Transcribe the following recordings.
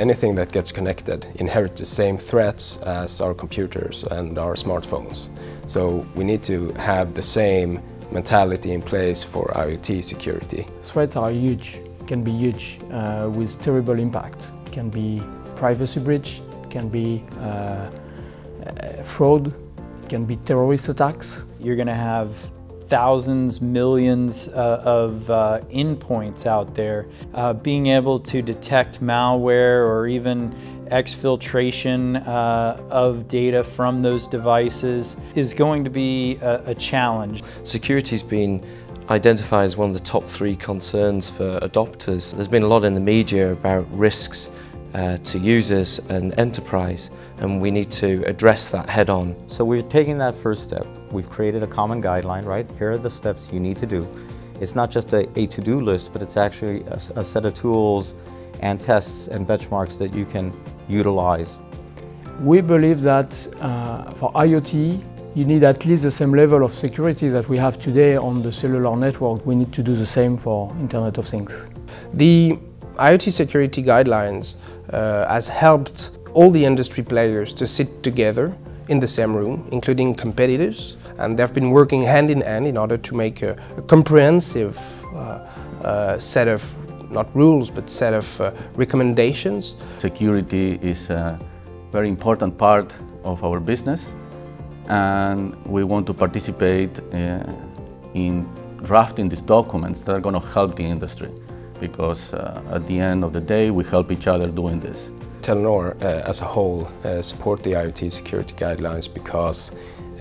anything that gets connected inherits the same threats as our computers and our smartphones. So we need to have the same mentality in place for IoT security. Threats are huge, can be huge, uh, with terrible impact. Can be privacy breach, can be uh, uh, fraud, can be terrorist attacks. You're going to have thousands, millions uh, of uh, endpoints out there. Uh, being able to detect malware or even exfiltration uh, of data from those devices is going to be a, a challenge. Security's been identified as one of the top three concerns for adopters. There's been a lot in the media about risks uh, to users and enterprise and we need to address that head on. So we're taking that first step. We've created a common guideline, right? Here are the steps you need to do. It's not just a, a to-do list, but it's actually a, a set of tools and tests and benchmarks that you can utilize. We believe that uh, for IoT, you need at least the same level of security that we have today on the cellular network. We need to do the same for Internet of Things. The IoT security guidelines uh, has helped all the industry players to sit together in the same room, including competitors, and they've been working hand in hand in order to make a, a comprehensive uh, uh, set of not rules but set of uh, recommendations. Security is a very important part of our business and we want to participate uh, in drafting these documents that are going to help the industry because uh, at the end of the day we help each other doing this. Telenor uh, as a whole uh, support the IoT security guidelines because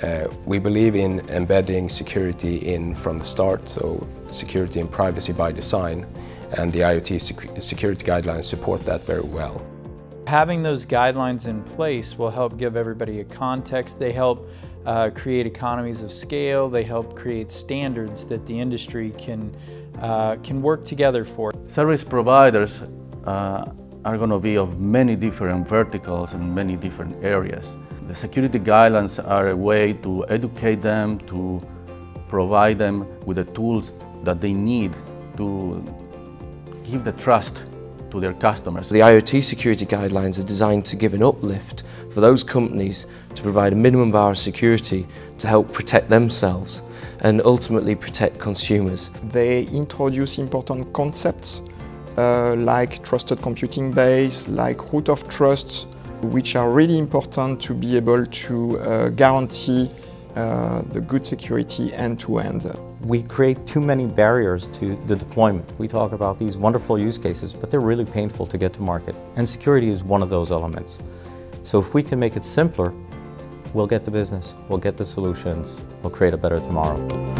uh, we believe in embedding security in from the start, so security and privacy by design, and the IoT sec security guidelines support that very well. Having those guidelines in place will help give everybody a context. They help uh, create economies of scale. They help create standards that the industry can, uh, can work together for. Service providers uh, are going to be of many different verticals and many different areas. The security guidelines are a way to educate them, to provide them with the tools that they need to give the trust to their customers. The IoT security guidelines are designed to give an uplift for those companies to provide a minimum bar of security to help protect themselves and ultimately protect consumers. They introduce important concepts uh, like trusted computing base, like root of trust, which are really important to be able to uh, guarantee uh, the good security end-to-end. -end. We create too many barriers to the deployment. We talk about these wonderful use cases, but they're really painful to get to market. And security is one of those elements. So if we can make it simpler, we'll get the business, we'll get the solutions, we'll create a better tomorrow.